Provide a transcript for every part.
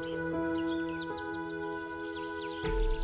thank you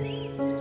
Música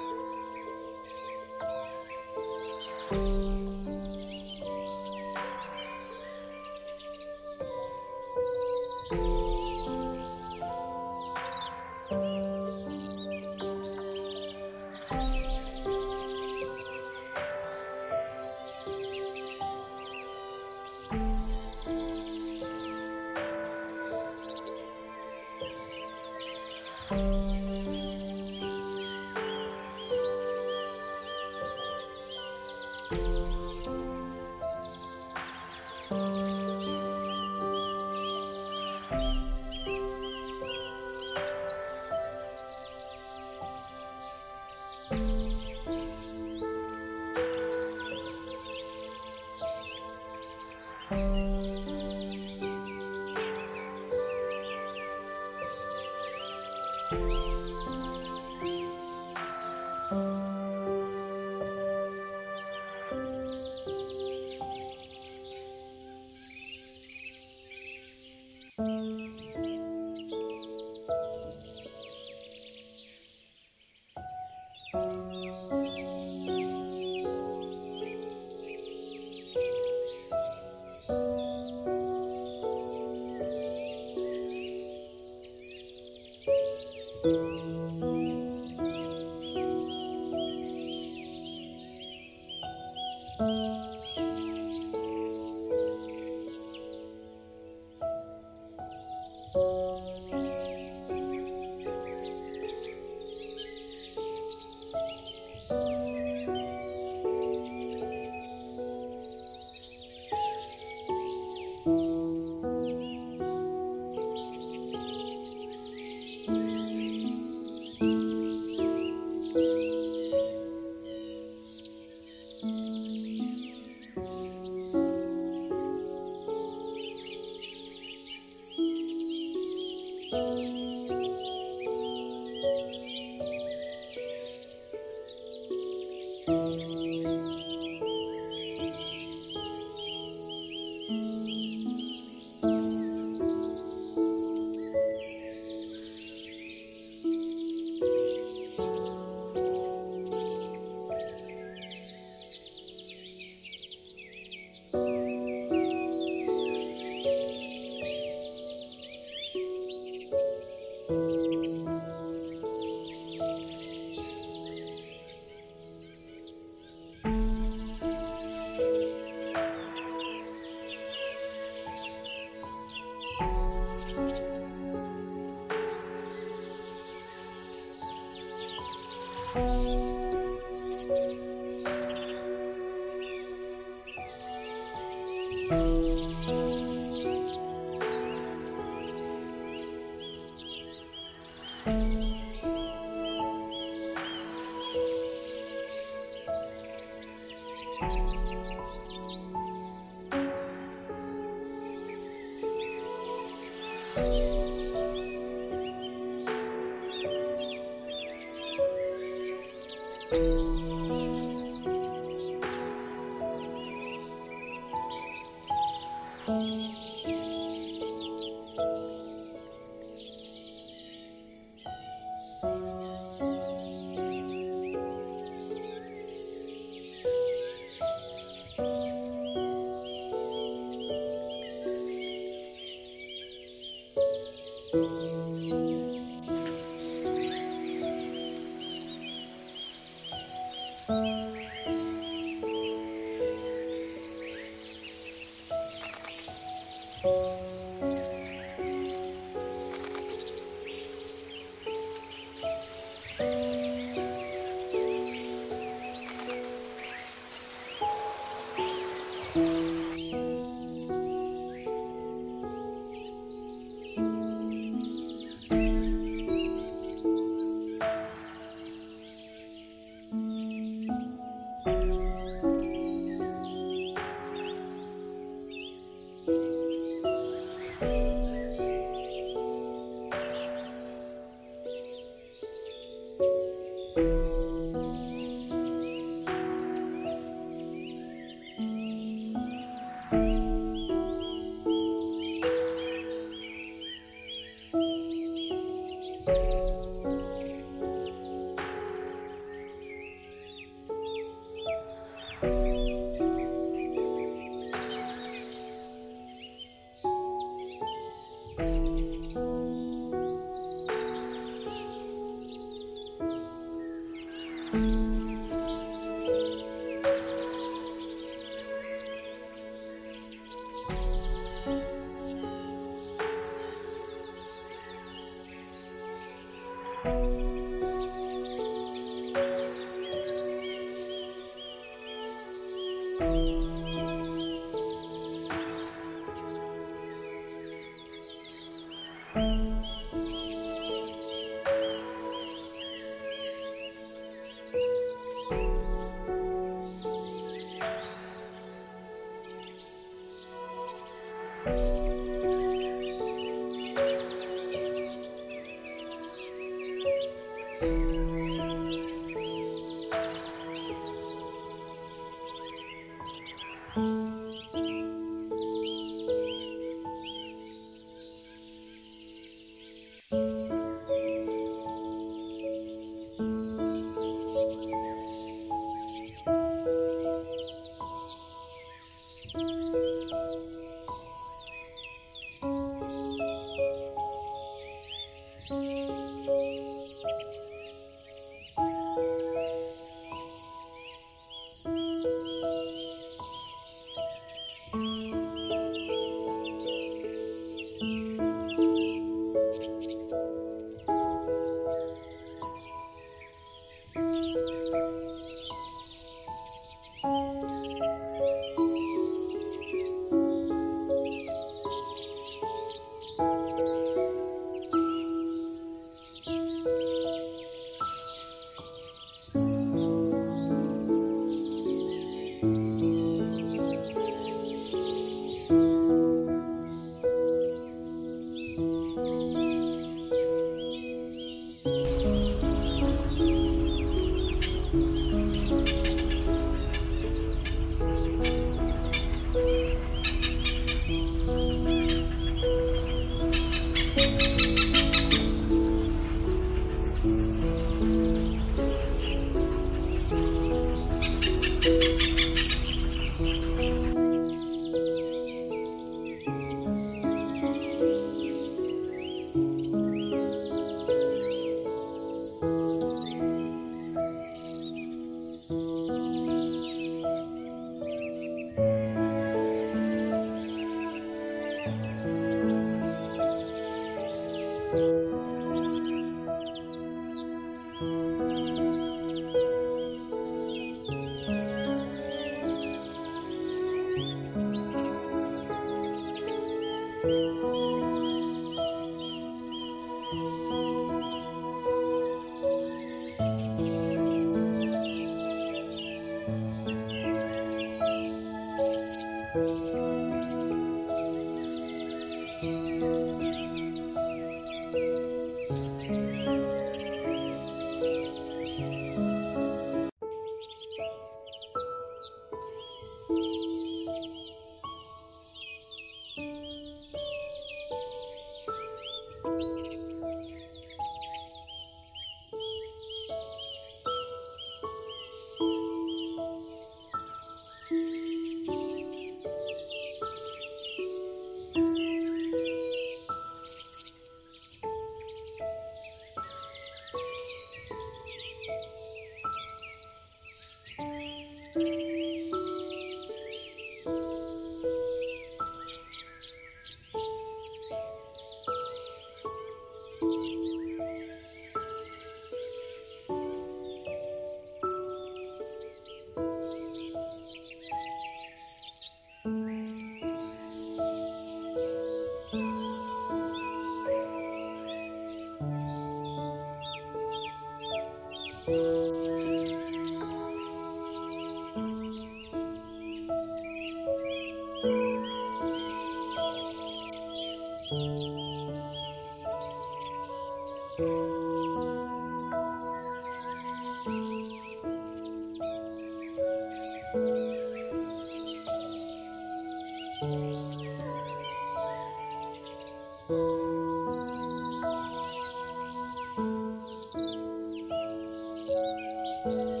Bye.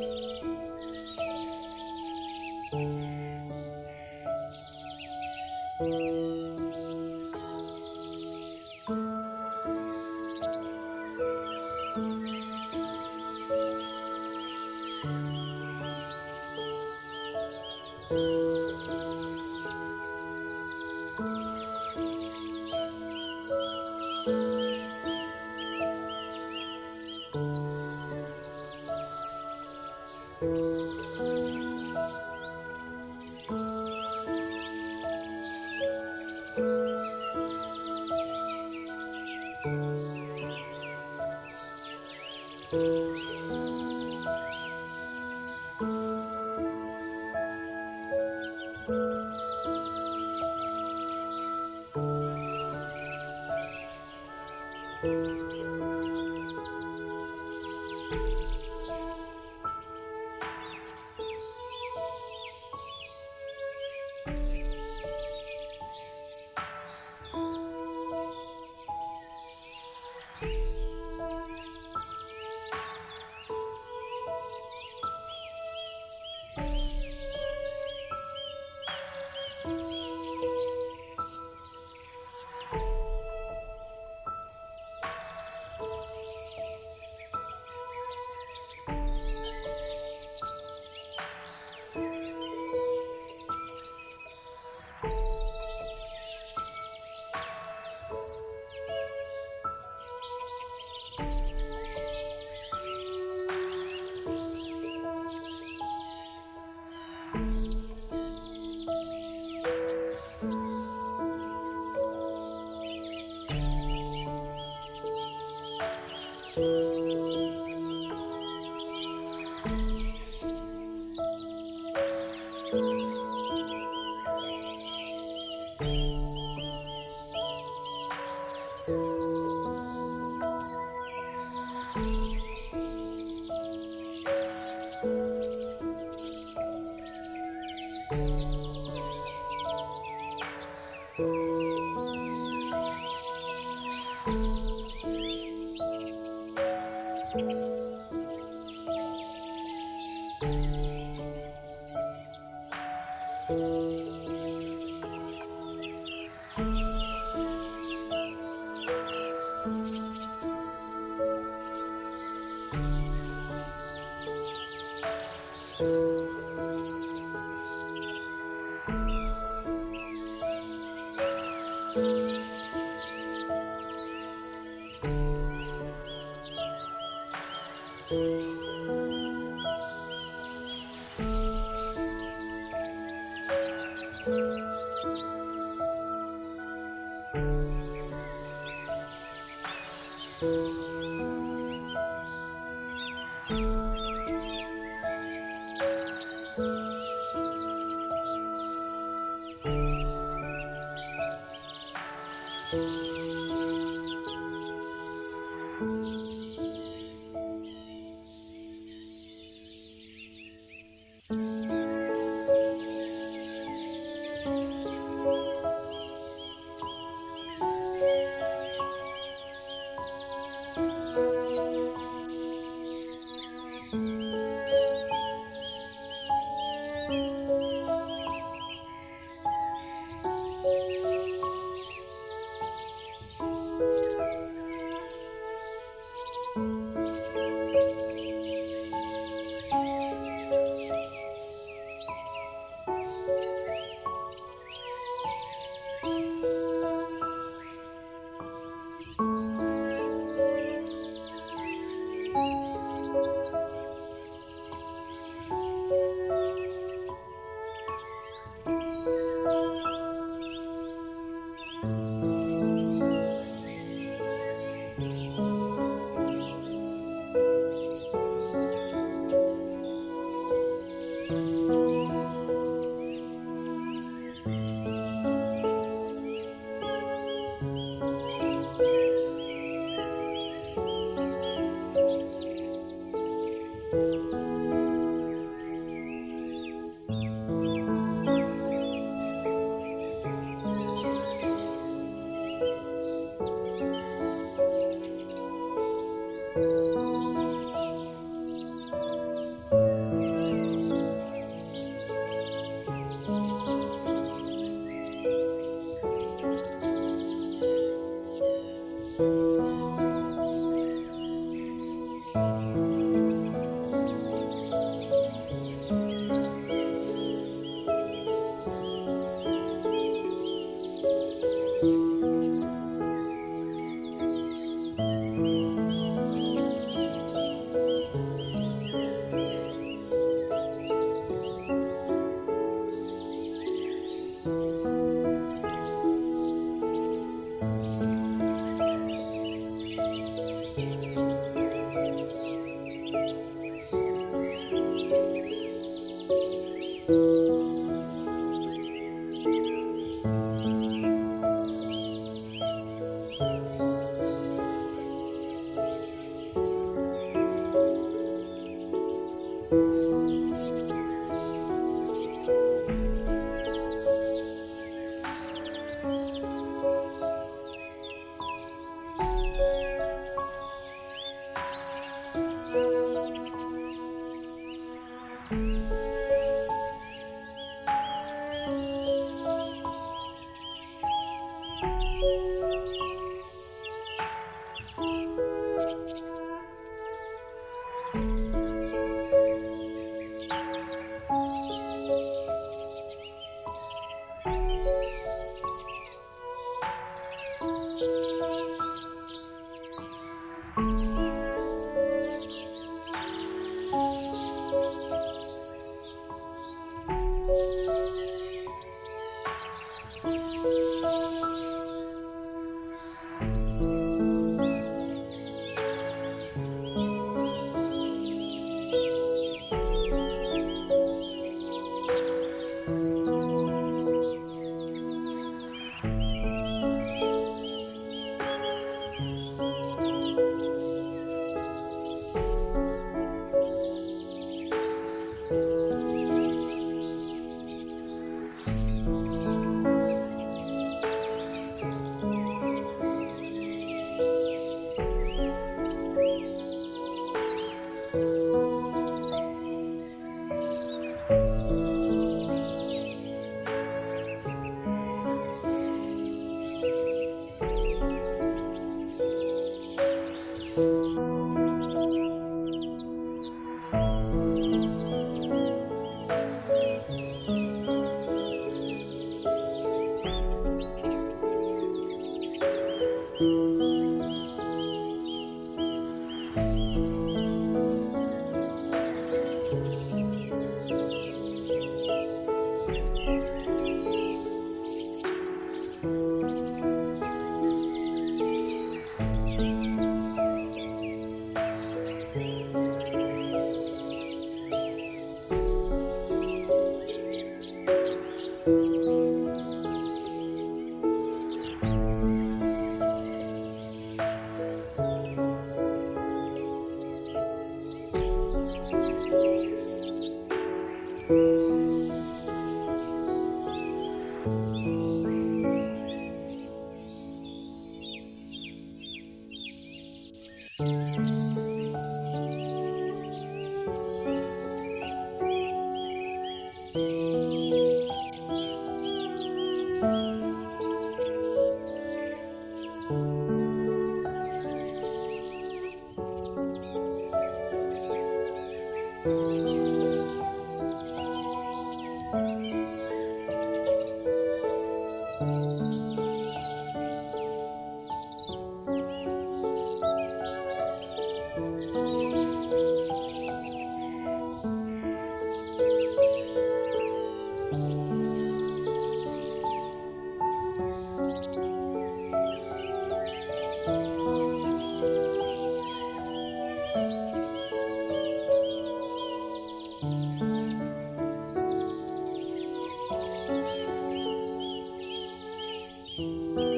Música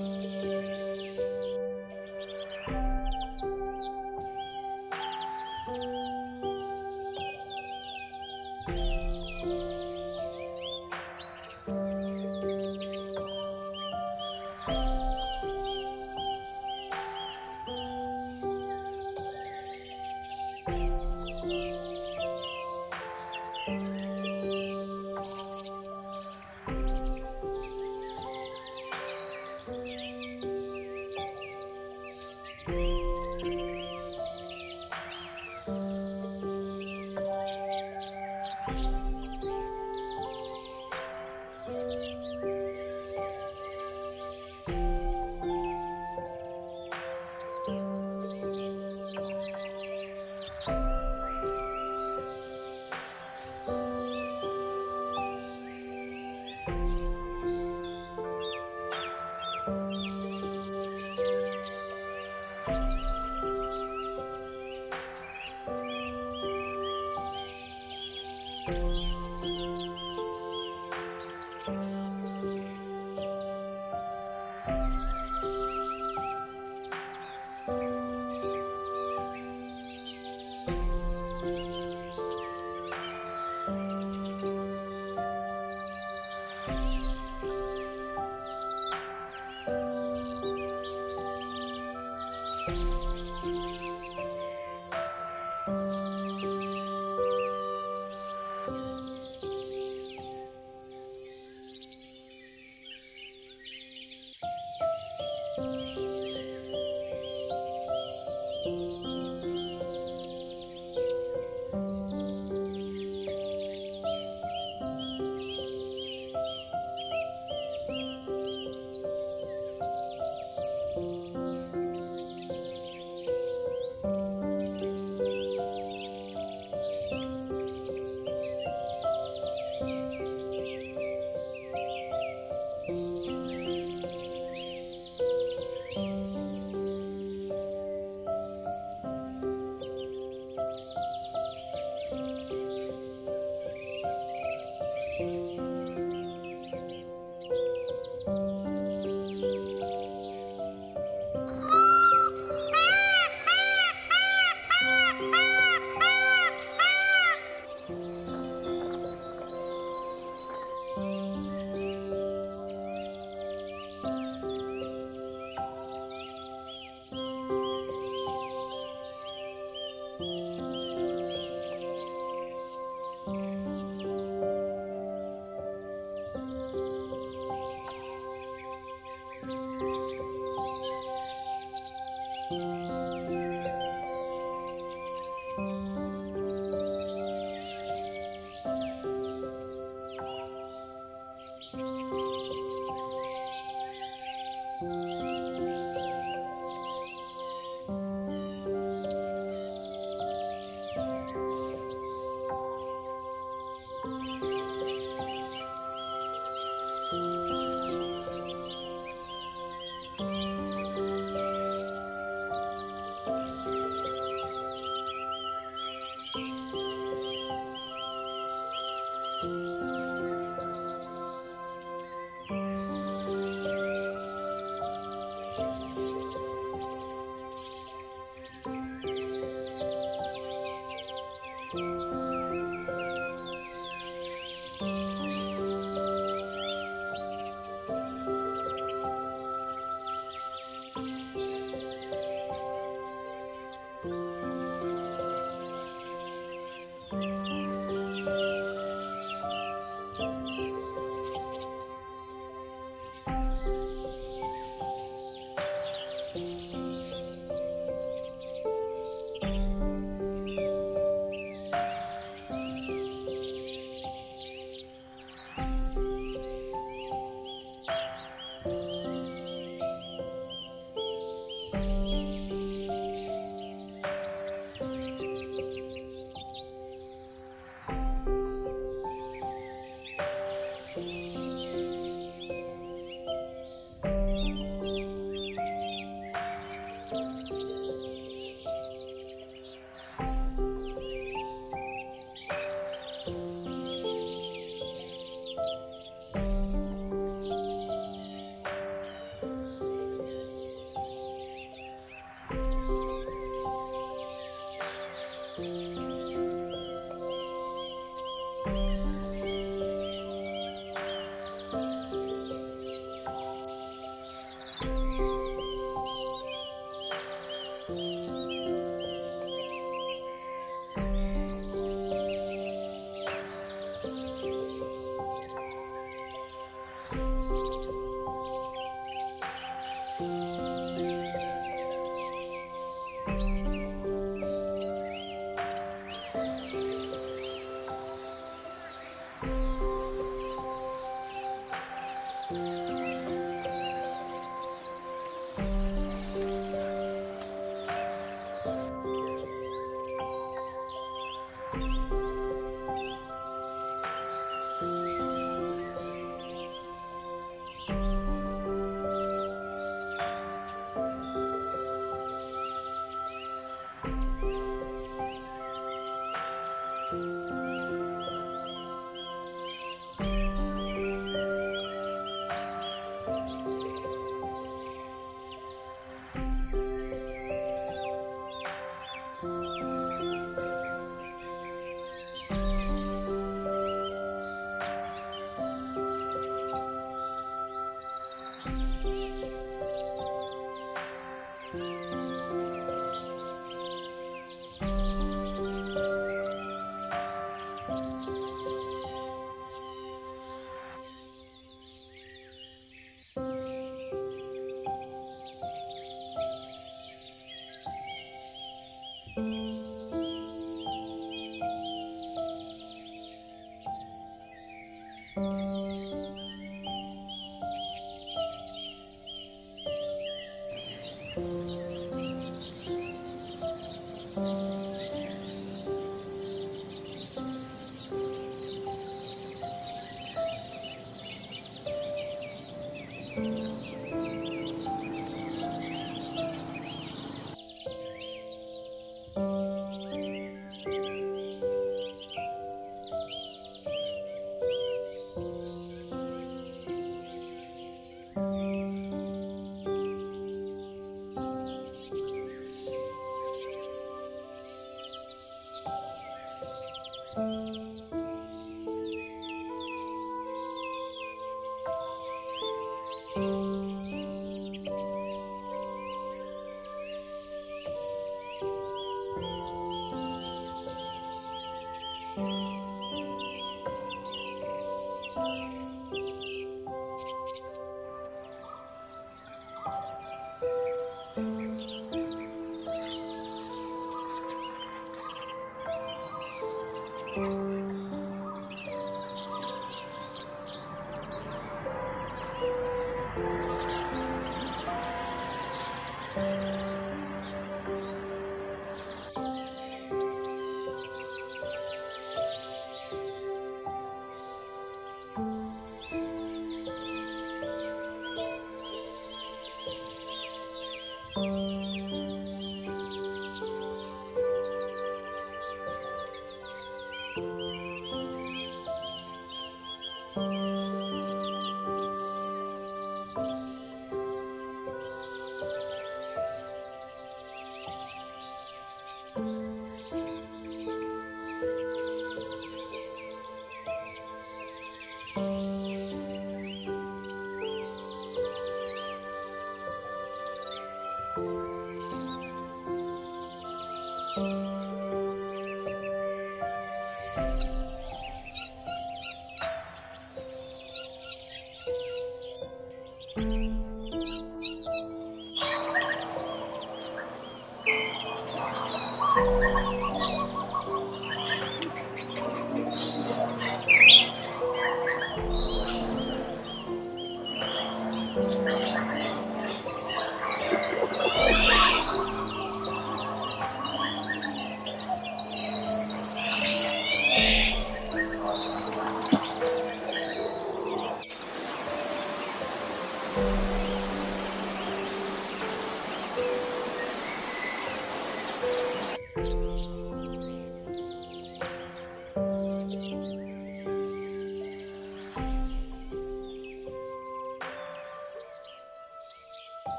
Música